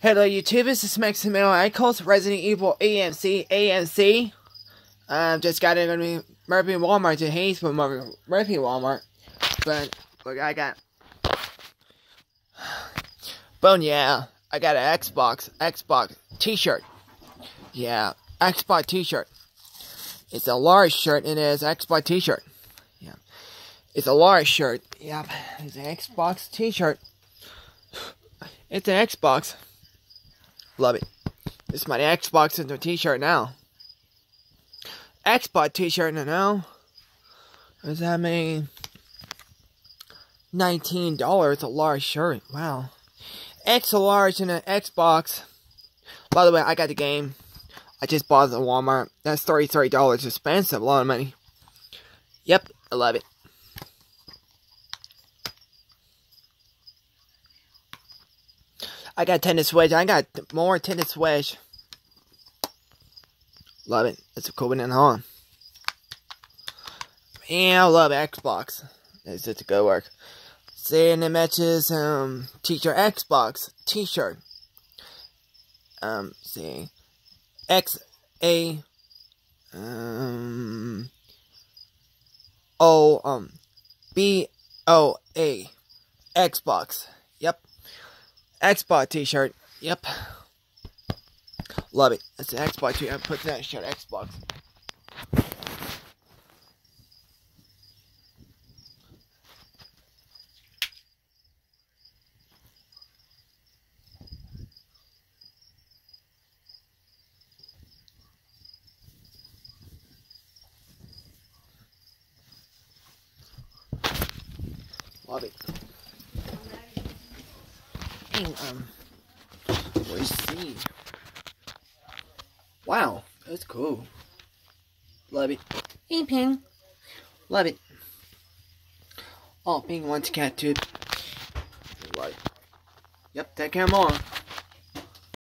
Hello YouTube, this is Maximilian Echols, Resident Evil AMC, AMC. Um, just got it on Murphy Walmart to Hayes from Murphy Walmart. But, look, I got... But yeah, I got an Xbox, Xbox t-shirt. Yeah, Xbox t-shirt. It's a large shirt and it is Xbox t-shirt. Yeah. It's a large shirt. Yep. It's an Xbox t-shirt. It's an Xbox. Love it. It's my Xbox into t-shirt now. Xbox t-shirt now. Does that mean $19 a large shirt? Wow. X large in an Xbox. By the way, I got the game. I just bought it at Walmart. That's $33 expensive. A lot of money. Yep, I love it. I got tennis Switch. I got more tennis Switch. Love it. It's a cool one huh? Man, I love Xbox. It's just a good work. Saying it matches um teacher Xbox t-shirt. Um see X A um O um B O A Xbox. Xbox t-shirt. Yep. Love it. That's an Xbox t-shirt. I put that shirt Xbox. Love it um, where's see. Wow, that's cool. Love it. Hey, Ping. Love it. Oh, Ping wants cat too. It. Yep, that came on.